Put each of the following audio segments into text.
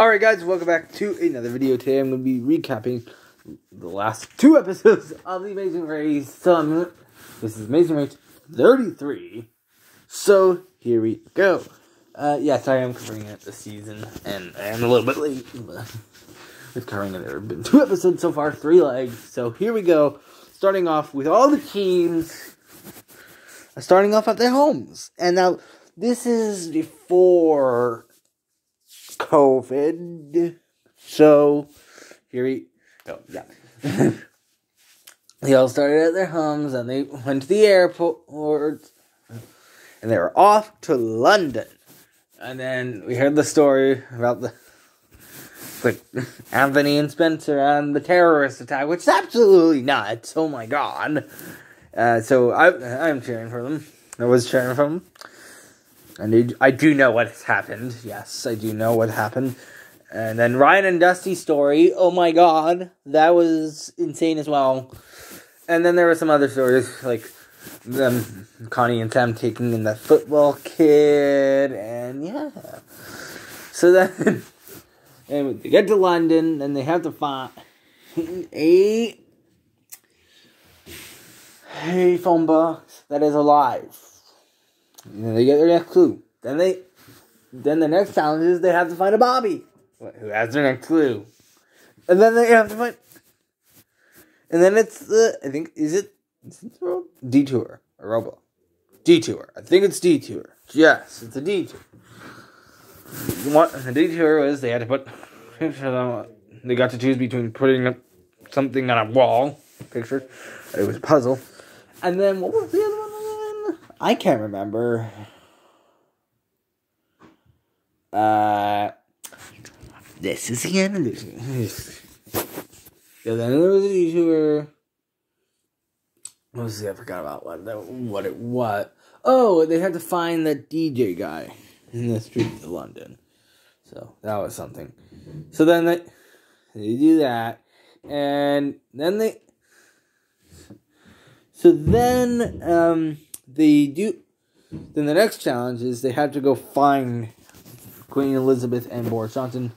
Alright guys, welcome back to another video. Today I'm going to be recapping the last two episodes of The Amazing Race. So this is Amazing Race 33. So here we go. Uh, yes, I am covering it this season, and I am a little bit late. But with covering it, there have been two episodes so far, three legs. So here we go. Starting off with all the teams starting off at their homes. And now, this is before COVID. So, here we go. Yeah. they all started at their homes and they went to the airport and they were off to London. And then we heard the story about the like Anthony and Spencer and the terrorist attack, which is absolutely nuts. Oh my god. Uh, so I I'm cheering for them. I was cheering for them. And I do know what has happened. Yes, I do know what happened. And then Ryan and Dusty's story. Oh my god, that was insane as well. And then there were some other stories like them, Connie and Sam taking in that football kid, and yeah. So then, and they get to London, and they have to find a a phone box that is alive. And then they get their next clue. Then they, then the next challenge is they have to find a Bobby who has their next clue, and then they have to find. And then it's the I think is it, is it detour or Robo, Detour. I think it's detour. Yes, it's a detour. What the detour was they had to put they got to choose between putting up something on a wall picture. It was a puzzle. And then what was the other one again? I can't remember. Uh, this is the end of this. yeah, then there was a detour. What was it? I forgot about what that, what it what. Oh, they had to find that DJ guy in the streets of London. So that was something. So then they they do that, and then they. So then um, they do. Then the next challenge is they have to go find Queen Elizabeth and Boris Johnson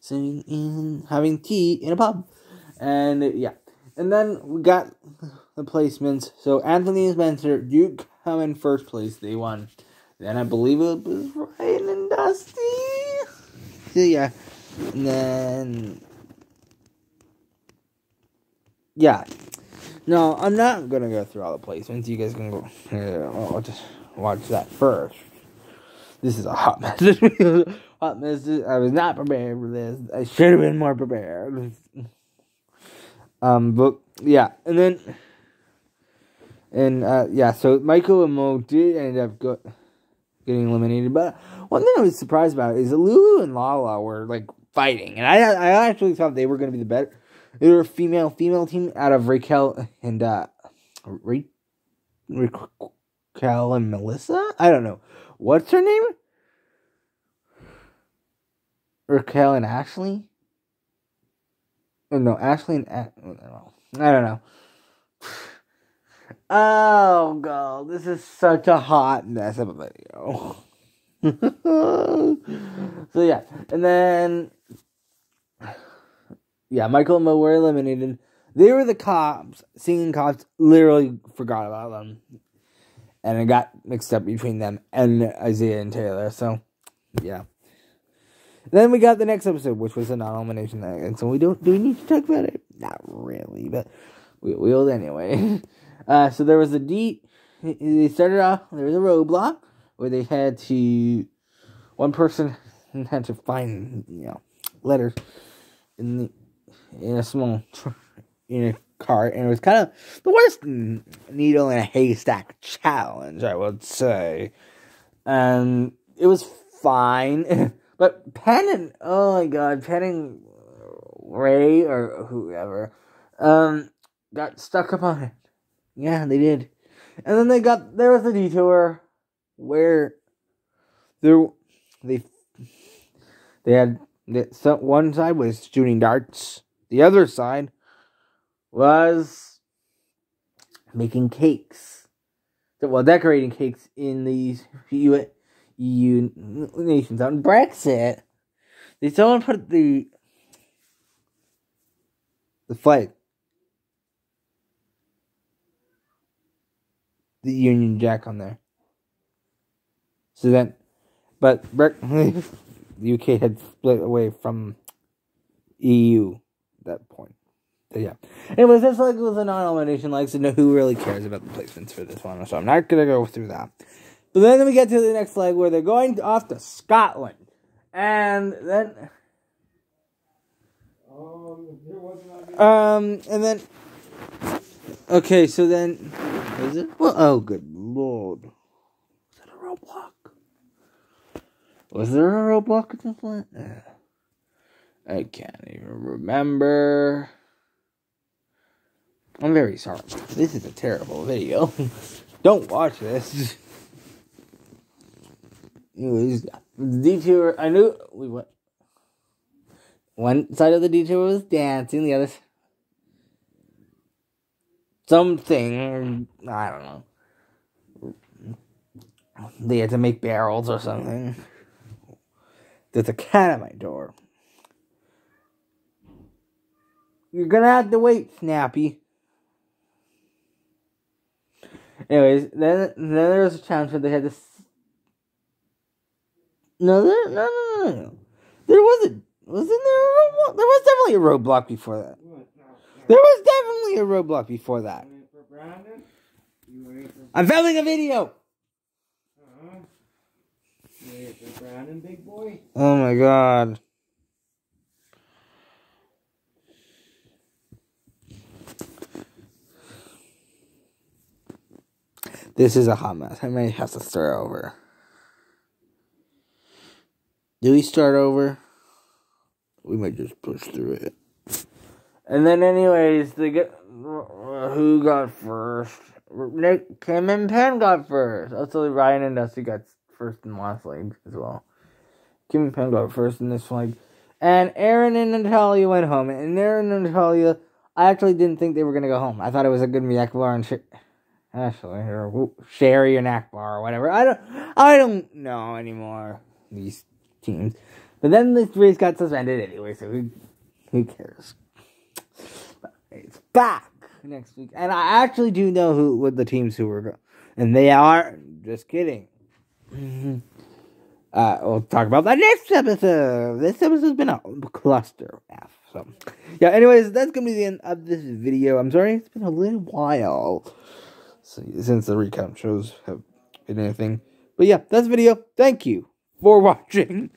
sitting in having tea in a pub. And yeah. And then we got the placements. So Anthony and Spencer do come in first place. They won. Then I believe it was Ryan and Dusty. So yeah. And then Yeah. No, I'm not gonna go through all the placements. You guys can go Yeah, I'll just watch that first. This is a hot mess. hot mess. I was not prepared for this. I should have been more prepared. Um, but yeah, and then and uh, yeah, so Michael and Mo did end up go- getting eliminated. But one thing I was surprised about is Lulu and Lala were like fighting, and I I actually thought they were to be the better. They were female female team out of Raquel and uh, Ra- Raquel and Melissa. I don't know what's her name. Raquel and Ashley. Oh, no, Ashley and A- I don't know. Oh god, this is such a hot mess of a video. so yeah, and then yeah, Michael and Mo were eliminated. They were the cops. Singing cops literally forgot about them, and it got mixed up between them and Isaiah and Taylor. So yeah. Then we got the next episode, which was a non-elimination and so we don't do we need to talk about it? Not really, but we will anyway. Uh, so there was a D. They started off. There was a roadblock where they had to. One person had to find you know letters in the in a small in a cart, and it was kind of the worst needle in a haystack challenge, I would say. And it was fine. But Penn and oh my god, Penn and Ray or whoever, um, got stuck up on it. Yeah, they did. And then they got there was a detour where there they they had so one side was shooting darts, the other side was making cakes. Well, decorating cakes in these EU nations on Brexit. They someone put the the flag, the Union Jack on there. So then, but the UK had split away from EU at that point. So yeah. Anyways, that's like it was a non-elimination like, so no, who really cares about the placements for this one? So I'm not gonna go through that. But then we get to the next leg where they're going off to Scotland, and then. Um, and then. Okay, so then. Is it? Well, oh, good lord. Was that a roadblock? Was there a at this point? Eh. I can't even remember. I'm very sorry. This is a terrible video. Don't watch this. Detour. I knew we went. One side of the detour was dancing, the other something. I don't know. They had to make barrels or something. There's a cat at my door. You're gonna have to wait, Snappy. Anyways, then then there was a challenge where they had this. No, there, no, no, no, no. There wasn't. Wasn't there a roadblock? There was definitely a roadblock before that. There was definitely a roadblock before that. I'm filming a video. Oh my god. This is a hot mess. I may have to start over. Do we start over? We might just push through it. And then, anyways, the get who got first? Nick, Kim, and Penn got first. Also, Ryan and Dusty got first and last leg as well. Kim and Penn got first in this leg. And Aaron and Natalia went home. And Aaron and Natalia, I actually didn't think they were going to go home. I thought it was a good Akbar and Sh- Ashley or Sheri and Akbar or whatever. I don't, I don't know anymore, these teams. But then this race got suspended anyway, so who, who cares? But it's back next week. And I actually do know who what the teams who were going. And they are, just kidding. Uh, we'll talk about that next episode. This episode's been a cluster F. So, yeah, anyways, that's gonna be the end of this video. I'm sorry, it's been a little while since the recount shows have been anything. But yeah, that's the video. Thank you for watching.